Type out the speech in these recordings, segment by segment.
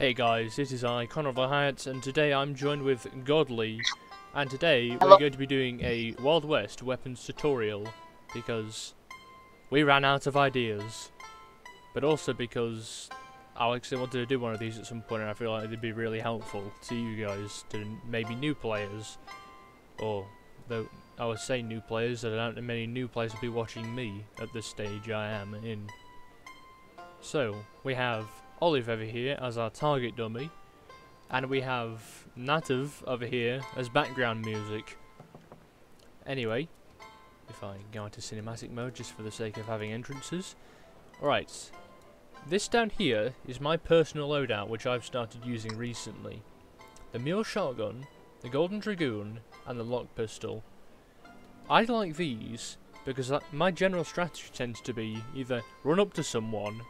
Hey guys, this is I, Connor Hyatt, and today I'm joined with Godly, and today we're going to be doing a Wild West weapons tutorial, because we ran out of ideas, but also because I actually wanted to do one of these at some point, and I feel like it'd be really helpful to you guys, to maybe new players, or, though I would say new players, that I don't know many new players will be watching me at this stage I am in. So, we have Olive over here as our target dummy, and we have Native over here as background music. Anyway, if I go into cinematic mode just for the sake of having entrances. Alright, this down here is my personal loadout which I've started using recently. The Mule Shotgun, the Golden Dragoon, and the Lock Pistol. I like these because uh, my general strategy tends to be either run up to someone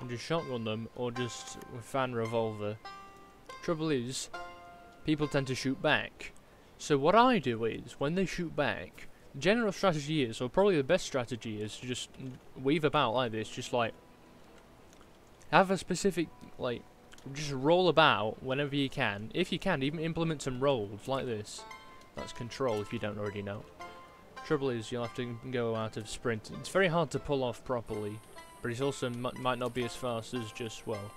and just shotgun them, or just fan revolver. Trouble is, people tend to shoot back. So what I do is, when they shoot back, general strategy is, or probably the best strategy is, to just weave about like this, just like, have a specific, like, just roll about whenever you can. If you can, even implement some rolls like this. That's control if you don't already know. Trouble is, you'll have to go out of sprint. It's very hard to pull off properly but it also might not be as fast as just, well,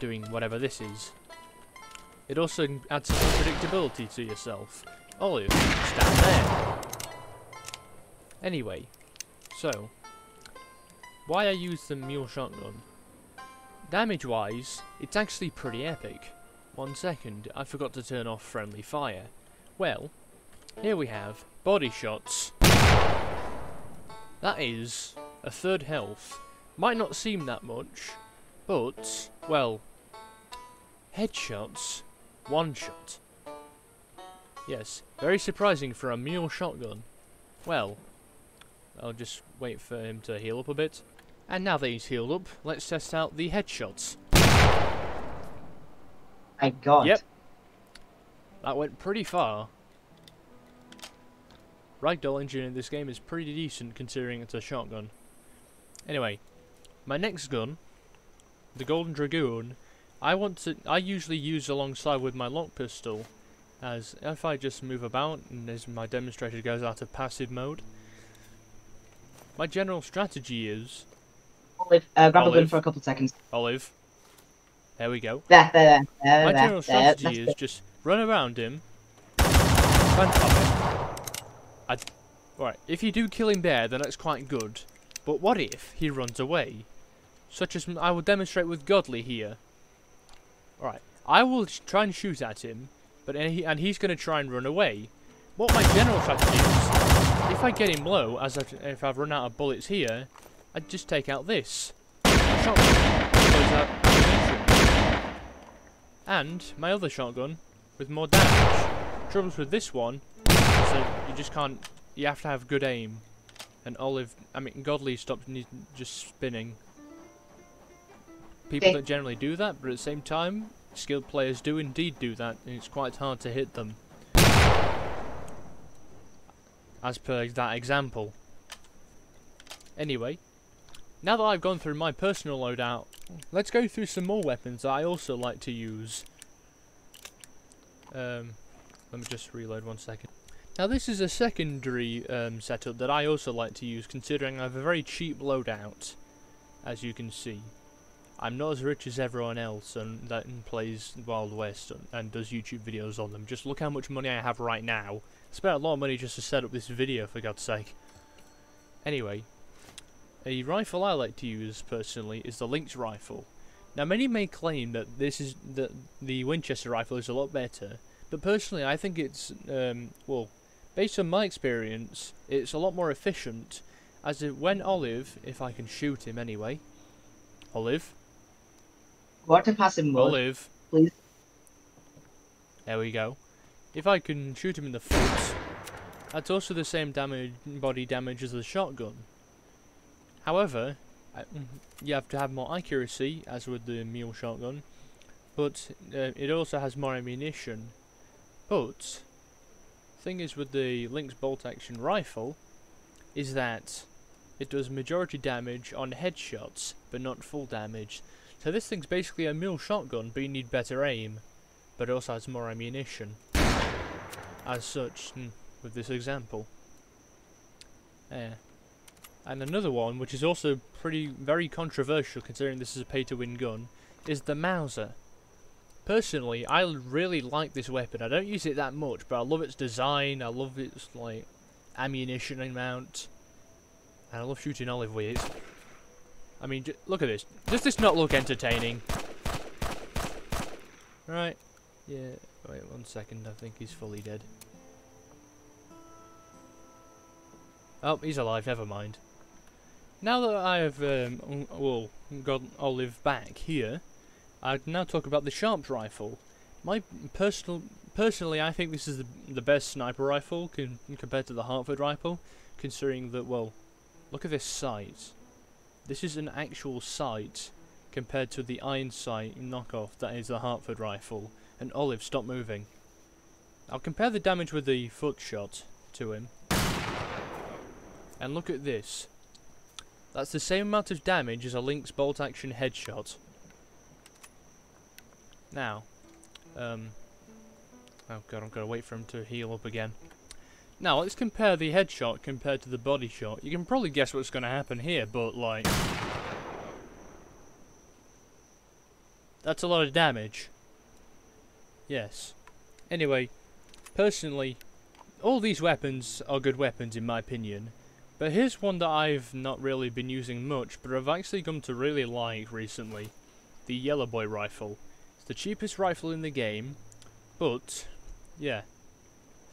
doing whatever this is. It also adds some predictability to yourself. Olive, stand there. Anyway, so, why I use the mule shotgun? Damage-wise, it's actually pretty epic. One second, I forgot to turn off friendly fire. Well, here we have body shots. That is a third health. Might not seem that much, but, well, headshots, one shot. Yes, very surprising for a mule shotgun. Well, I'll just wait for him to heal up a bit. And now that he's healed up, let's test out the headshots. My god. Yep. That went pretty far. Ragdoll engine in this game is pretty decent considering it's a shotgun. Anyway, my next gun, the Golden Dragoon, I want to. I usually use alongside with my lock pistol, as if I just move about and as my demonstrator goes out of passive mode. My general strategy is Olive, uh, grab a gun for a couple of seconds. Olive. There we go. There, there, there. My there, general there, strategy is it. just run around him. Fantastic. I, right, if you do kill him there, then that's quite good. But what if he runs away? Such as I will demonstrate with Godly here. Alright, I will try and shoot at him, but and, he, and he's going to try and run away. What my general strategy is, if I get him low, as I've, if I've run out of bullets here, I just take out this. And my other shotgun with more damage. Troubles with this one that you just can't. You have to have good aim. And Olive, I mean, Godly stopped ne- just spinning. People Okay. don't generally do that, but at the same time, skilled players do indeed do that, and it's quite hard to hit them. As per that example. Anyway, now that I've gone through my personal loadout, let's go through some more weapons that I also like to use. Um, let me just reload one second. Now this is a secondary um, setup that I also like to use considering I have a very cheap loadout, as you can see. I'm not as rich as everyone else and that plays Wild West and, and does YouTube videos on them. Just look how much money I have right now. I spent a lot of money just to set up this video for God's sake. Anyway, a rifle I like to use personally is the Lynx rifle. Now many may claim that this is that the Winchester rifle is a lot better, but personally I think it's um, well, based on my experience, it's a lot more efficient. As it, when Olive, if I can shoot him anyway, Olive, to passive mode, Olive, please. there we go. If I can shoot him in the foot, that's also the same damage, body damage as the shotgun. However, I, mm, you have to have more accuracy, as with the mule shotgun, but uh, it also has more ammunition. But thing is with the Lynx bolt action rifle, is that it does majority damage on headshots, but not full damage. So this thing's basically a mule shotgun, but you need better aim, but it also has more ammunition. As such, hmm, with this example. Yeah. And another one, which is also pretty very controversial considering this is a pay-to-win gun, is the Mauser. Personally, I really like this weapon. I don't use it that much, but I love its design, I love its like ammunition amount, and I love shooting olive it. I mean, look at this. Does this not look entertaining? Right. Yeah. Wait one second. I think he's fully dead. Oh, he's alive. Never mind. Now that I have, um, well, got Olive back here, I'd now talk about the Sharps rifle. My personal, personally, I think this is the, the best sniper rifle compared to the Hartford rifle, considering that, well, look at this sight. This is an actual sight compared to the iron sight knockoff that is the Hartford rifle. And Olive, stop moving. I'll compare the damage with the foot shot to him. And look at this. That's the same amount of damage as a Lynx bolt action headshot. Now, um, oh god, I'm gonna wait for him to heal up again. Now, let's compare the headshot compared to the body shot. You can probably guess what's going to happen here, but, like... That's a lot of damage. Yes. Anyway, personally, all these weapons are good weapons in my opinion. But here's one that I've not really been using much, but I've actually come to really like recently. The Yellow Boy rifle. It's the cheapest rifle in the game, but, yeah,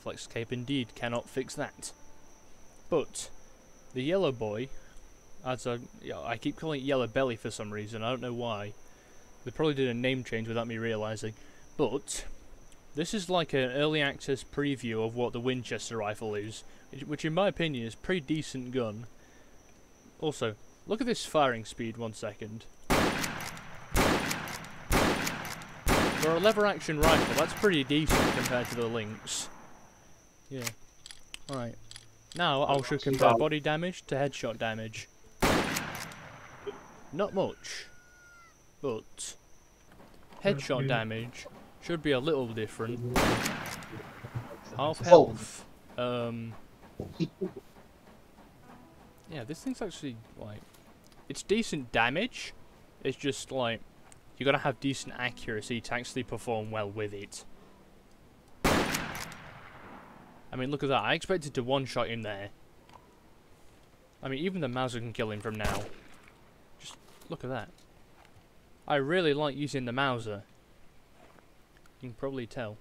Flexcape indeed cannot fix that. But, the yellow boy, as a, I keep calling it yellow belly for some reason, I don't know why. They probably did a name change without me realising. But, this is like an early access preview of what the Winchester rifle is, which in my opinion is a pretty decent gun. Also, look at this firing speed one second. For a lever action rifle, that's pretty decent compared to the Lynx. Yeah. Alright. Now I'll should compare body damage to headshot damage. Not much. But headshot damage should be a little different. Half health. Um Yeah, this thing's actually like it's decent damage. It's just like you gotta have decent accuracy to actually perform well with it. I mean, look at that. I expected to one-shot him there. I mean, even the Mauser can kill him from now. Just look at that. I really like using the Mauser. You can probably tell.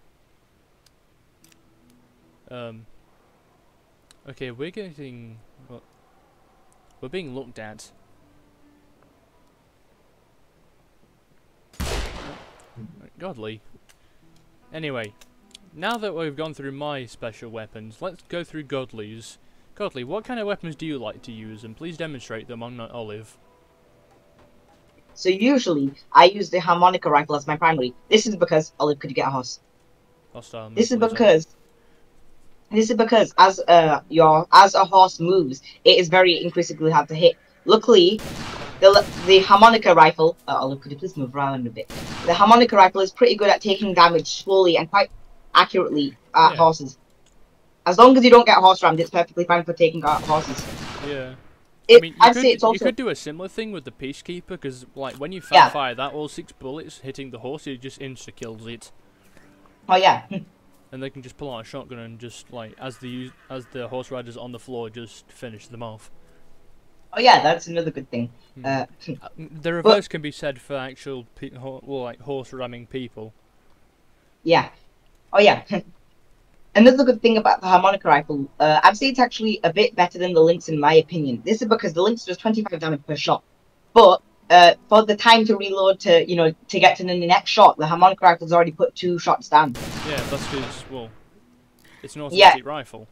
Um. Okay, we're getting... Well, we're being looked at. Godly. Anyway, now that we've gone through my special weapons, let's go through Godly's. Godly, what kind of weapons do you like to use, and please demonstrate them on Olive. So usually, I use the harmonica rifle as my primary. This is because Olive could get a horse. Hostile this is because this is because as uh your as a horse moves, it is very increasingly hard to hit. Luckily, the the harmonica rifle. Uh, Olive, could you please move around a bit? The harmonica rifle is pretty good at taking damage slowly and quite accurately at yeah. horses. As long as you don't get horse rammed, it's perfectly fine for taking out horses. Yeah. It, I mean, you could, you also... could do a similar thing with the Peacekeeper, because like when you yeah. fire that, all six bullets hitting the horse, it just insta kills it. Oh yeah. and they can just pull out a shotgun and just like as the as the horse riders on the floor, just finish them off. Oh yeah, that's another good thing. Hmm. Uh, uh, the reverse but... can be said for actual well, like horse ramming people. Yeah, Oh yeah. Another good thing about the harmonica rifle, uh, I'd say it's actually a bit better than the Lynx in my opinion. This is because the Lynx does 25 damage per shot, but uh, for the time to reload to you know to get to the next shot, the harmonica rifle's already put two shots down. Yeah, that's because well, it's an automatic yeah. rifle.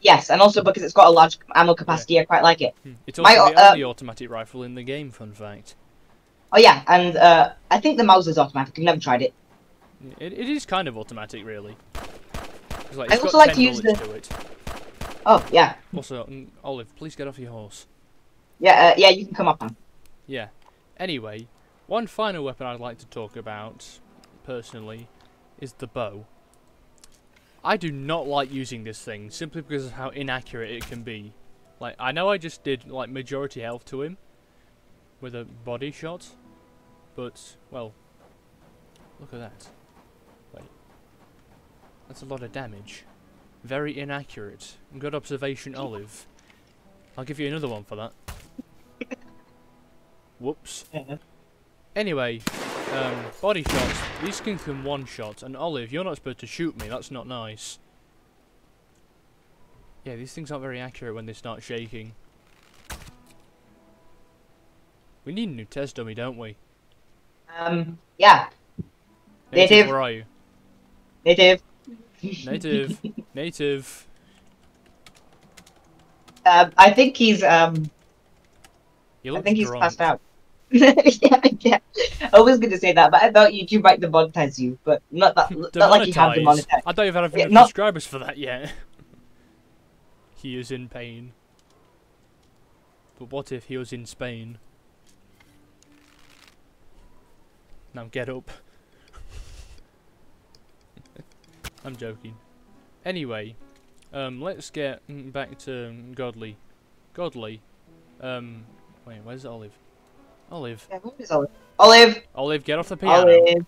Yes, and also because it's got a large ammo capacity, yeah. I quite like it. Hmm. It's also my, the uh, only automatic rifle in the game. Fun fact. Oh yeah, and uh, I think the Mauser's automatic. I've never tried it. It, it is kind of automatic, really. Like, I also like to use the. To oh yeah. Also, mm, Olive, please get off your horse. Yeah, uh, yeah, you can come up, man. Yeah. Anyway, One final weapon I'd like to talk about, personally, is the bow. I do not like using this thing, simply because of how inaccurate it can be. Like, I know I just did, like, majority health to him, with a body shot, but, well, look at that. Wait. That's a lot of damage. Very inaccurate. Good observation, Olive. I'll give you another one for that. Whoops. Anyway, um, body shots. These things can one shot, and Olive, you're not supposed to shoot me. That's not nice. Yeah, these things aren't very accurate when they start shaking. We need a new test dummy, don't we? Um, yeah, Native, Native. where are you? native. Native. Native. Um, I think he's um, You I think he's passed out. yeah, yeah. I was going to say that, but I thought YouTube might demonetize you, but not that, not like you have Demonetise? demonetized. I don't even have Yeah, not- subscribers for that yet. he is in pain. But what if he was in Spain? Now get up. I'm joking. Anyway, um, let's get back to Godly. Godly. Um, wait, where's Olive? Olive. Yeah, where is Olive? Olive, Olive, get off the piano. Olive.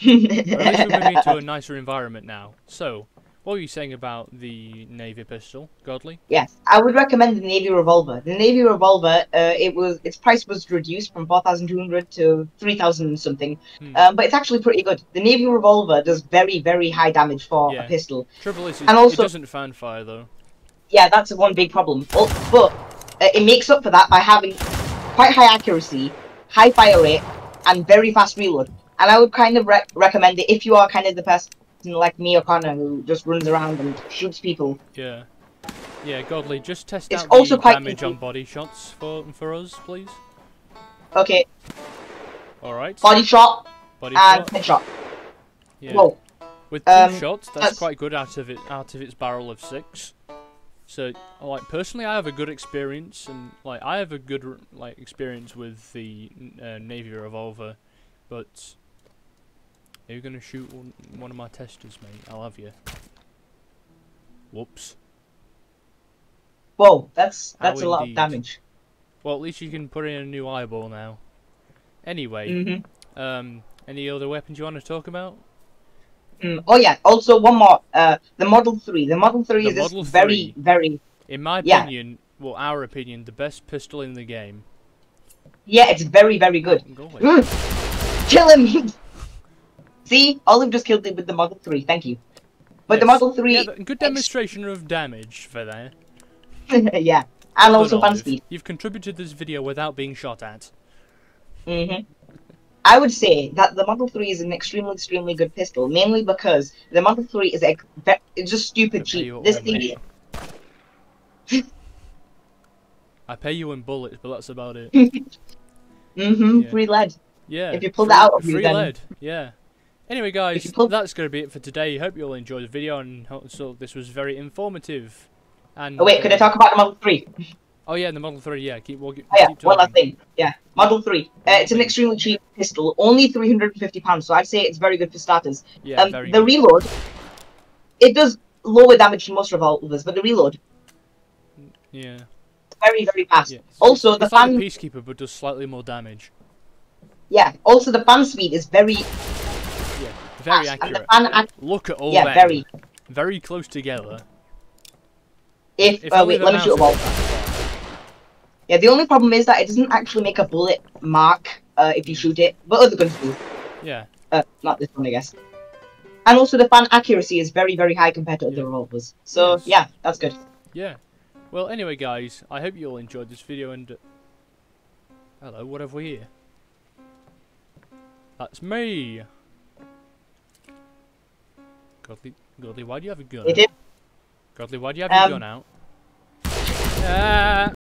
At least we're moving to a nicer environment now. So, what were you saying about the Navy pistol, Godly? Yes, I would recommend the Navy revolver. The Navy revolver, uh, it was its price was reduced from four thousand two hundred to three thousand something, Hmm. um, but it's actually pretty good. The Navy revolver does very very high damage for Yeah. a pistol. Trouble is, it, And also- it doesn't fan fire though. Yeah, that's one big problem. But, but uh, it makes up for that by having quite high accuracy, high fire rate, and very fast reload. And I would kind of rec- recommend it if you are kind of the person like me or Connor who just runs around and shoots people. Yeah. Yeah, Godly, just test It's out also the quite damage easy. on body shots for for us, please. Okay, Alright. body shot Body and shot. headshot. Yeah. Whoa. With two Um, shots, that's, that's- quite good out of it out of its barrel of six. So, like personally, I have a good experience, and like I have a good like experience with the uh, Navy revolver, but are you gonna shoot one, one of my testers, mate? I'll have you. Whoops. Whoa, that's How that's a lot of damage. Well, at least you can put in a new eyeball now. Anyway, hmm um, any other weapons you want to talk about? Mm. Oh yeah. Also, one more. Uh, the Model Three. The Model Three The is Model very 3. very. In my Yeah. opinion, well, our opinion, the best pistol in the game. Yeah, it's very very good. Go. Mm. Kill him. See, Olive just killed him with the Model Three. Thank you. But the Model Three, Yeah, good demonstration of damage for there. yeah, and also done, fan speed. You've contributed this video without being shot at. hmm I would say that the Model 3 is an extremely, extremely good pistol, mainly because the Model 3 is ex- it's just stupid I cheap. This thing, money. I pay you in bullets, but that's about it. mm-hmm, Yeah. free lead. Yeah. If you pull free, that out of you, free then- lead. Yeah. Anyway, guys, pull- that's going to be it for today. Hope you all enjoyed the video, and so this was very informative. And Oh wait, could I uh, talk about the Model 3? Oh yeah, the Model Three. Yeah, keep. We'll, keep Oh yeah, keep one last thing. Yeah, Model 3. Uh, it's an extremely cheap pistol, only £350, so I'd say it's very good for starters. Yeah, um, very the good. reload, it does lower damage than most revolvers, but the reload, Yeah. very, very fast. yeah. Also, the it's like fan, the Peacekeeper, but does slightly more damage. yeah, also the fan speed is very Yeah, very fast, and the accurate. fan, Look at all yeah, them. very. very close together. If, If uh, wait, let me shoot a ball. Yeah, the only problem is that it doesn't actually make a bullet mark uh, if you shoot it, but other guns do. Yeah, Uh, not this one, I guess. And also, the fan accuracy is very, very high compared to other revolvers. So, Yes. yeah, that's good. yeah. Well, anyway, guys, I hope you all enjoyed this video and. Hello, what have we here? That's me. Godly, Godly, why do you have a gun? It. Godly, why do you have your Um, gun out? Ah.